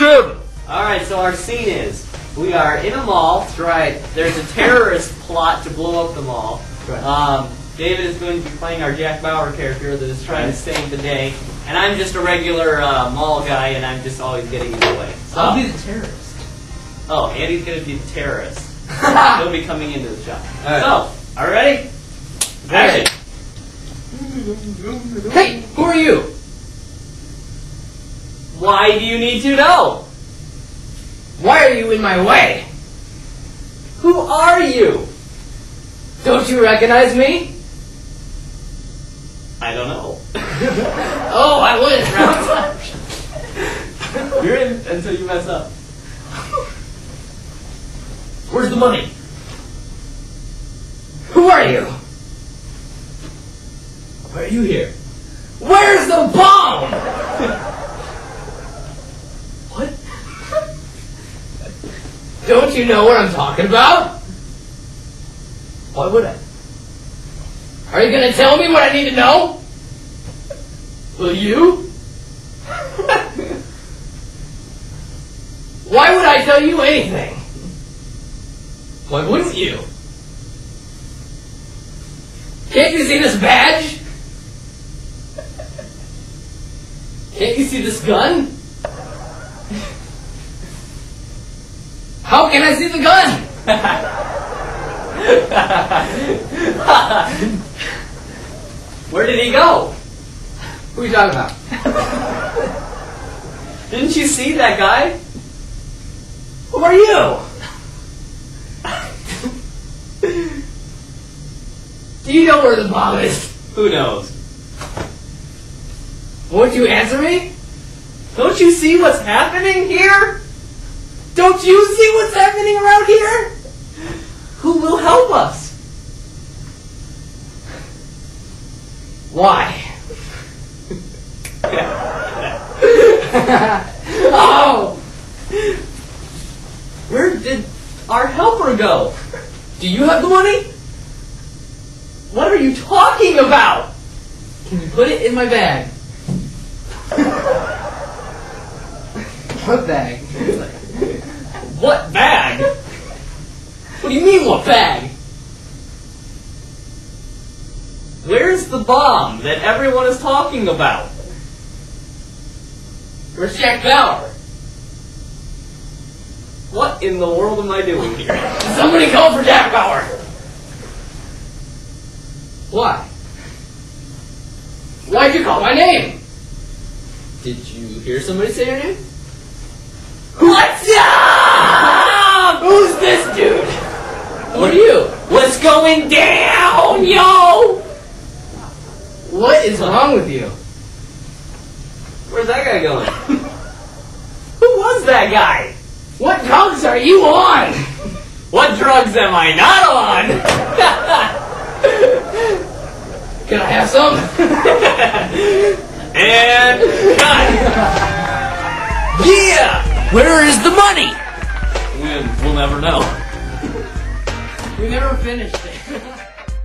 Action! Alright, so our scene is we are in a mall. That's right. There's a terrorist plot to blow up the mall. Right. Um, David is going to be playing our Jack Bauer character that is trying to save the day. And I'm just a regular uh, mall guy, and I'm just always getting in the way. So, I'll be the terrorist. oh, Andy's going to be the terrorist. He'll be coming into the shop. Alright. So, are you ready? Action! Hey, who are you? Why do you need to know? Why are you in my way? Who are you? Don't you recognize me? I don't know. Oh, I was. You're in until you mess up. Where's the money? Who are you? Why are you here? Where's the bomb? what? Don't you know what I'm talking about? Why would I? Are you gonna tell me what I need to know? Will you? Why would I tell you anything? Why wouldn't you? Can't you see this badge? Can't you see this gun? I see the gun? Where did he go? Who are you talking about? Didn't you see that guy? Who are you? Do you know where the bomb is? Who knows? Won't you answer me? Don't you see what's happening here? Don't you see what's happening around here? Who will help us? Why? oh! Where did our helper go? Do you have the money? What are you talking about? Can you put it in my bag? what bag? What bag? What do you mean, what bag? Where's the bomb that everyone is talking about? Where's Jack Bauer? What in the world am I doing here? Somebody call for Jack Bauer! Why? Why'd you call my name? Did you hear somebody say your name? What's up? Who's this dude? Who are you? What's going down, yo? What is wrong with you? Where's that guy going? Who was that guy? What drugs are you on? What drugs am I not on? Can I have some? and cut. Yeah! Where is the money? We'll, we'll never know. We never finished it.